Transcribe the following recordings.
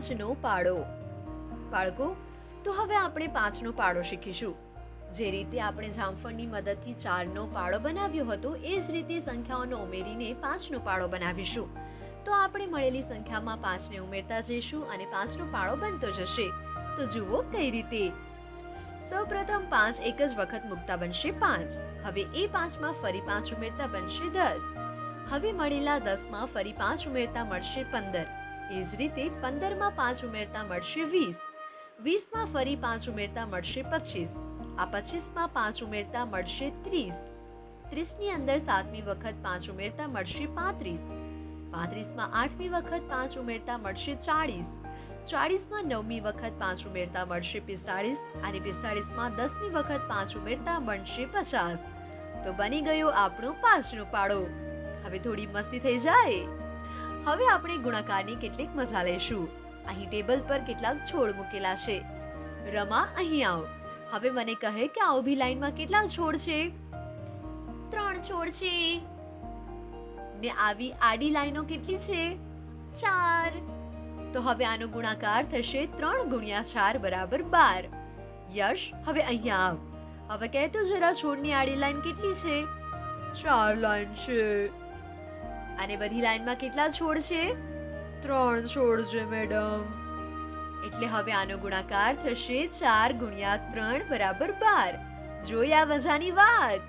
પાંચનો પાડો. બાળકો, તો હવે આપણે પાંચનો પાડો શીખીશું. જે રીતે આપણે જામફળની મદદથી ચારનો પાડો બનાવ્યો હતો, એ જ રીતે સંખ્યાઓને ઉમેરીને પાંચનો પાડો બનાવીશું. તો આપણે મળેલી સંખ્યામાં પાંચને ઉમેરતા જઈશું અને પાંચનો પાડો બનતો જશે. તો જુઓ કઈ રીતે. સૌપ્રથમ પાંચ એક જ વખત મૂકતા બનશે પાંચ. હવે એ પાંચમાં ફરી પાંચ ઉમેરતા બનશે દસ. હવે મળેલા દસમાં ફરી પાંચ ઉમેરતા મળશે પંદર. એ જ રીતે પંદરમાં પાંચ ઉમેરતા મળશે વીસ. વીસમાં ફરી પાંચ ઉમેરતા મળશે પચીસ. આ પચીસમાં પાંચ ઉમેરતા મળશે ત્રીસ. ત્રીસની અંદર સાતમી વખત પાંચ ઉમેરતા મળશે પાંત્રીસ. પાંત્રીસમાં આઠમી વખત પાંચ ઉમેરતા મળશે ચાળીસ. ચાળીસમાં નવમી વખત પાંચ ઉમેરતા મળશે પિસ્તાળીસ અને પિસ્તાળીસમાં દસમી વખત પાંચ ઉમેરતા બનશે પચાસ. તો બની ગયો આપણો પાંચનો પાડો. હવે થોડી મસ્તી થઈ જાય. હવે આપણે ગુણાકારની કેટલીક મજા લઈશું. અહીં ટેબલ પર કેટલાક છોડ મૂકેલા છે. રમા, અહીં આવ. હવે મને કહે કે આ ઊભી લાઈનમાં કેટલા છોડ છે? ત્રણ છોડ છે. ને આવી આડી લાઈનો કેટલી છે? ચાર. તો હવે આનો ગુણાકાર થશે ત્રણ ગુણ્યા ચાર બરાબર બાર. યશ, હવે અહીંયા આવ. હવે કહેતો જરા છોડની આડી લાઈન કેટલી છે? ચાર લાઈન છે. અને બધી લાઈનમાં કેટલા છોડ છે? ત્રણ છોડ છે, મેડમ. એટલે હવે આનો ગુણાકાર થશે ચાર ગુણ્યા ત્રણ બરાબર બાર. જોઈ આ મજાની વાત.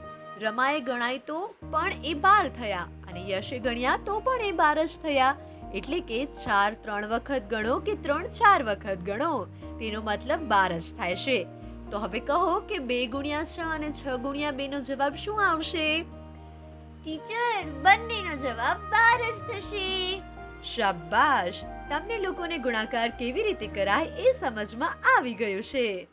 રમાએ ગણાય તો પણ એ બાર થયા અને યશે ગણ્યા તો પણ એ બાર જ થયા. એટલે કે ચાર ત્રણ વખત ગણો કે ત્રણ ચાર વખત ગણો? તેનો મતલબ બાર જ થાય છે. તો હવે કહો કે બે ગુણ્યા છ અને છ ગુણ્યા બે નો જવાબ શું આવશે? ટીચર, બંનેનો જવાબ બાર જ થશે. શાબાશ! તમને લોકોને ગુણાકાર કેવી રીતે કરાય એ સમજમાં આવી ગયું છે.